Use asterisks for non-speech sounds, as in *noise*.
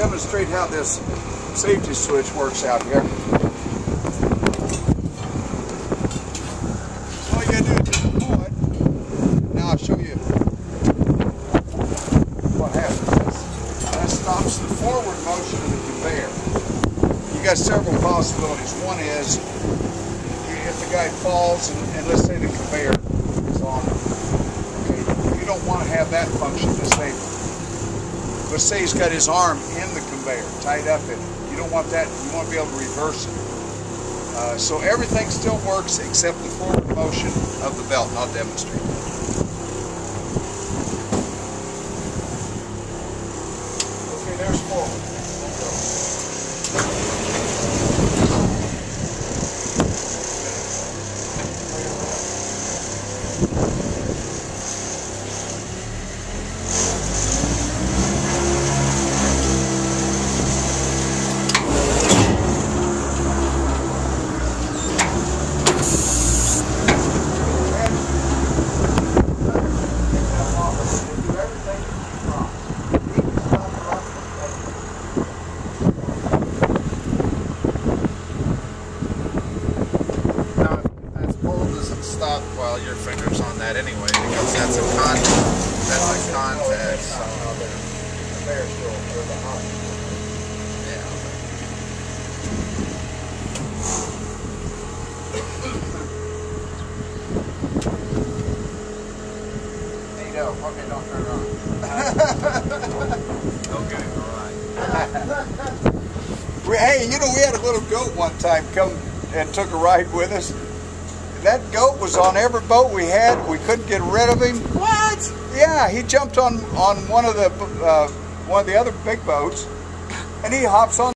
demonstrate how this safety switch works out here. So all you gotta do is just pull it. Now I'll show you what happens. That stops the forward motion of the conveyor. You got several possibilities. One is if the guy falls and, and let's say the conveyor is on, okay, you don't want to have that function disabled. Let's say he's got his arm in the conveyor, tied up in it. You don't want that, you want to be able to reverse it. Uh, so everything still works except the forward motion of the belt, I'll demonstrate. Okay, there's forward. Now, if pull doesn't stop while your finger's on that anyway, because that's a con that's a contact. So. Okay, don't turn it on. *laughs* Okay. All right. *laughs* We, hey, you know, we had a little goat one time come and took a ride with us. That goat was on every boat we had. We couldn't get rid of him. What? Yeah, he jumped on on one of the uh, one of the other big boats, and he hops on.